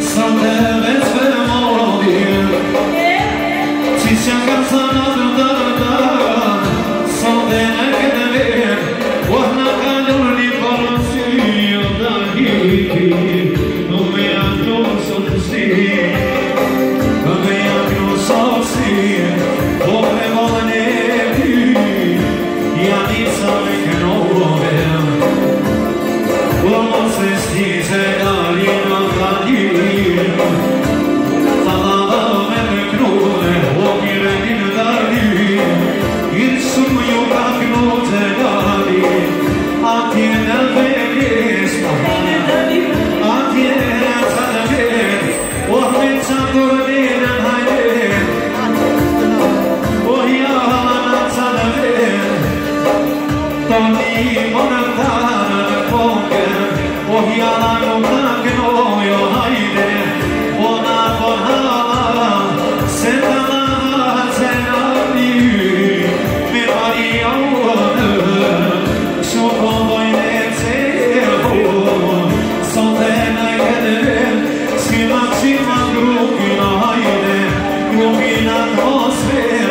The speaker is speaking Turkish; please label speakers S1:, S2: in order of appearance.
S1: Sen de bez ve mor olayım Çiçek entonces dice alguien Bina nos